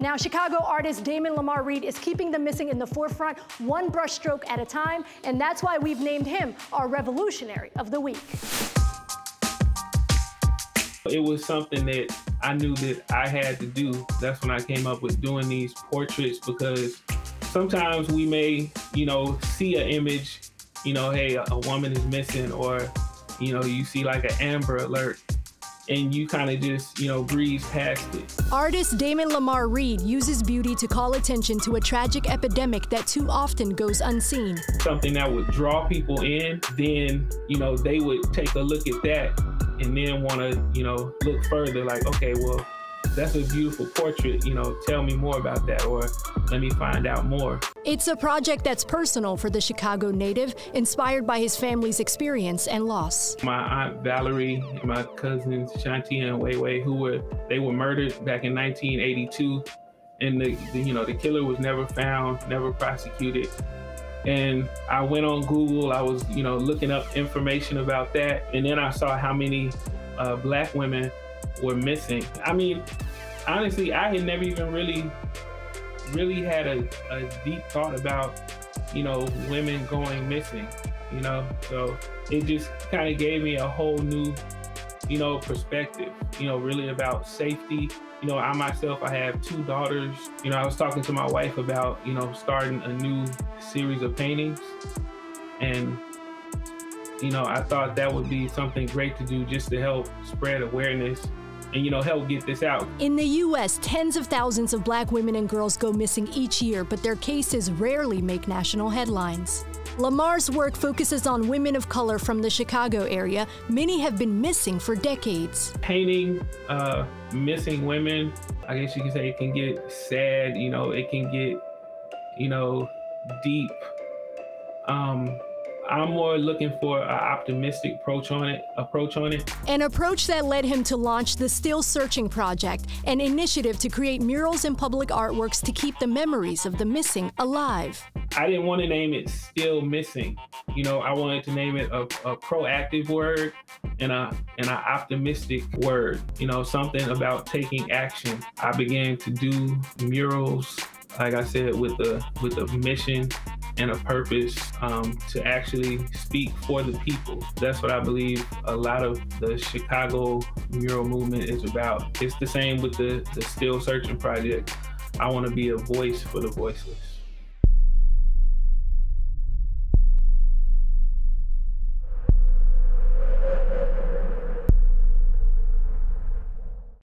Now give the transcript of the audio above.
Now, Chicago artist Damon Lamar Reed is keeping the missing in the forefront, one brushstroke at a time, and that's why we've named him our revolutionary of the week. It was something that I knew that I had to do. That's when I came up with doing these portraits because sometimes we may, you know, see an image, you know, hey, a woman is missing, or, you know, you see like an Amber Alert and you kind of just, you know, breeze past it. Artist Damon Lamar Reed uses beauty to call attention to a tragic epidemic that too often goes unseen. Something that would draw people in, then, you know, they would take a look at that and then want to, you know, look further like, okay, well, that's a beautiful portrait. You know, tell me more about that or let me find out more. It's a project that's personal for the Chicago native, inspired by his family's experience and loss. My aunt Valerie, my cousins Shanti and Wei Wei, who were they were murdered back in 1982, and the, the you know the killer was never found, never prosecuted. And I went on Google. I was, you know, looking up information about that, and then I saw how many uh, black women were missing. I mean, honestly, I had never even really, really had a, a deep thought about, you know, women going missing, you know? So it just kind of gave me a whole new, you know, perspective, you know, really about safety. You know, I myself, I have two daughters. You know, I was talking to my wife about, you know, starting a new series of paintings. And you know, I thought that would be something great to do just to help spread awareness and you know help get this out. In the US, tens of thousands of black women and girls go missing each year, but their cases rarely make national headlines. Lamar's work focuses on women of color from the Chicago area. Many have been missing for decades. Painting uh, missing women, I guess you can say it can get sad, you know, it can get, you know, deep. Um, I'm more looking for an optimistic approach on it. Approach on it. An approach that led him to launch the Still Searching Project, an initiative to create murals and public artworks to keep the memories of the missing alive. I didn't want to name it Still Missing. You know, I wanted to name it a, a proactive word and a and an optimistic word. You know, something about taking action. I began to do murals, like I said, with the with the mission and a purpose um, to actually speak for the people. That's what I believe a lot of the Chicago mural movement is about. It's the same with the, the Still Searching Project. I want to be a voice for the voiceless.